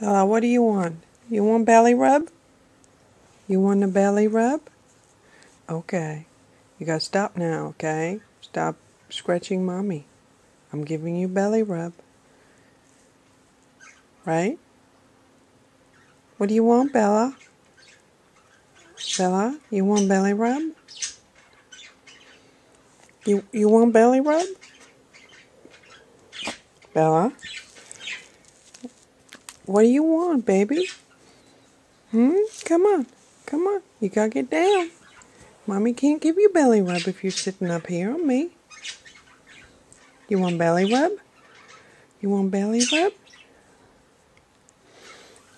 Bella, what do you want? You want belly rub? You want a belly rub? Okay. You gotta stop now, okay? Stop scratching mommy. I'm giving you belly rub. Right? What do you want, Bella? Bella, you want belly rub? You you want belly rub? Bella? What do you want, baby? Hmm? Come on. Come on. You gotta get down. Mommy can't give you belly rub if you're sitting up here on me. You want belly rub? You want belly rub?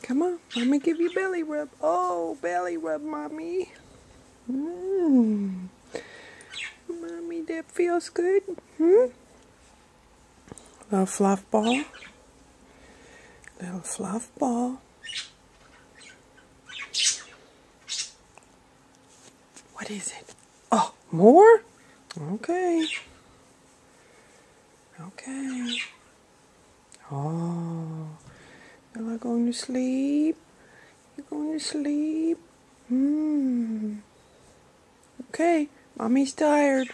Come on, mommy give you belly rub. Oh, belly rub, mommy. Mmm. Mommy, that feels good. Hmm? Little fluff ball. Little fluff ball. What is it? Oh, more? Okay. Okay. Oh, Bella going to sleep? You're going to sleep? Hmm. Okay, mommy's tired.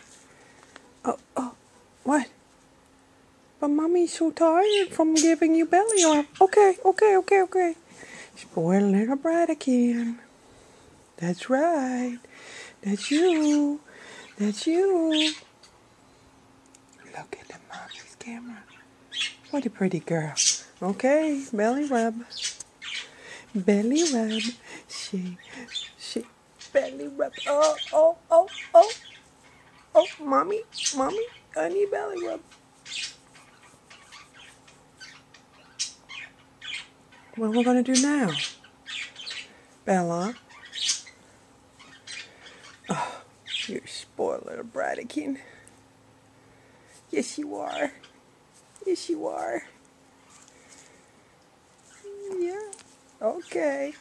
Oh, oh, what? But mommy's so tired from giving you belly rub. Okay, okay, okay, okay. Spoiled little brat again. That's right. That's you. That's you. Look at the mommy's camera. What a pretty girl. Okay, belly rub. Belly rub. She, she, belly rub. Oh, oh, oh, oh. Oh, mommy, mommy, I need belly rub. What I going to do now? Bella? Oh, you spoiled little Bradikin. Yes, you are. Yes, you are. Yeah. Okay.